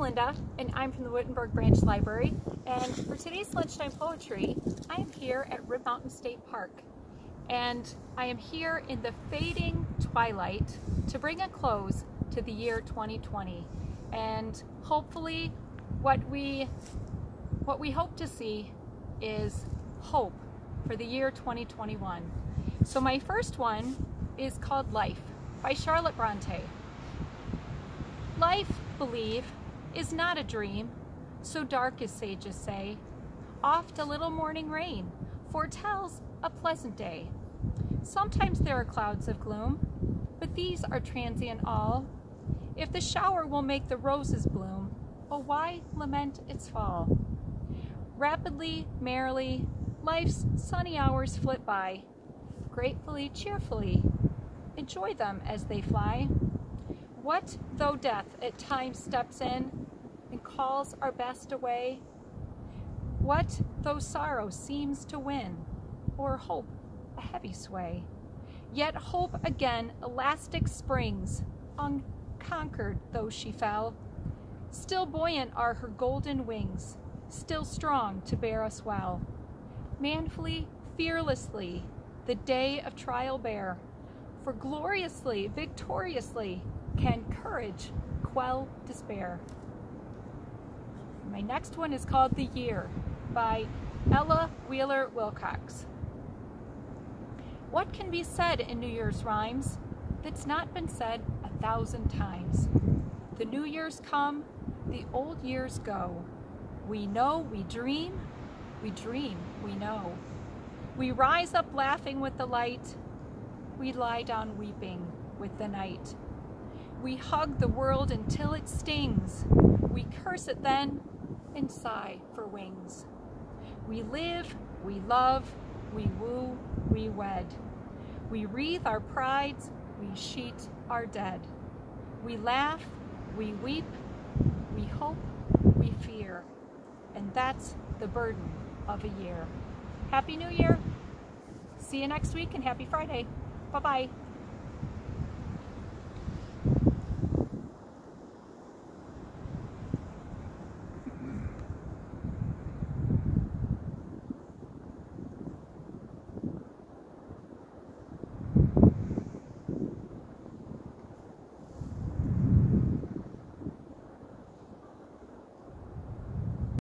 Linda, and I'm from the Wittenberg Branch Library. And for today's Lunchtime Poetry, I am here at Rib Mountain State Park. And I am here in the fading twilight to bring a close to the year 2020. And hopefully what we, what we hope to see is hope for the year 2021. So my first one is called Life by Charlotte Bronte. Life, believe, is not a dream, so dark as sages say. Oft a little morning rain foretells a pleasant day. Sometimes there are clouds of gloom, but these are transient all. If the shower will make the roses bloom, oh why lament its fall? Rapidly, merrily, life's sunny hours flit by. Gratefully, cheerfully, enjoy them as they fly. What though death at times steps in and calls our best away? What though sorrow seems to win or hope a heavy sway? Yet hope again elastic springs, unconquered though she fell. Still buoyant are her golden wings, still strong to bear us well. Manfully, fearlessly, the day of trial bear, for gloriously, victoriously, can courage quell despair? My next one is called The Year by Ella Wheeler Wilcox. What can be said in New Year's rhymes that's not been said a thousand times? The New Year's come, the old years go. We know, we dream, we dream, we know. We rise up laughing with the light, we lie down weeping with the night. We hug the world until it stings. We curse it then and sigh for wings. We live, we love, we woo, we wed. We wreathe our prides, we sheet our dead. We laugh, we weep, we hope, we fear. And that's the burden of a year. Happy New Year! See you next week and happy Friday. Bye-bye.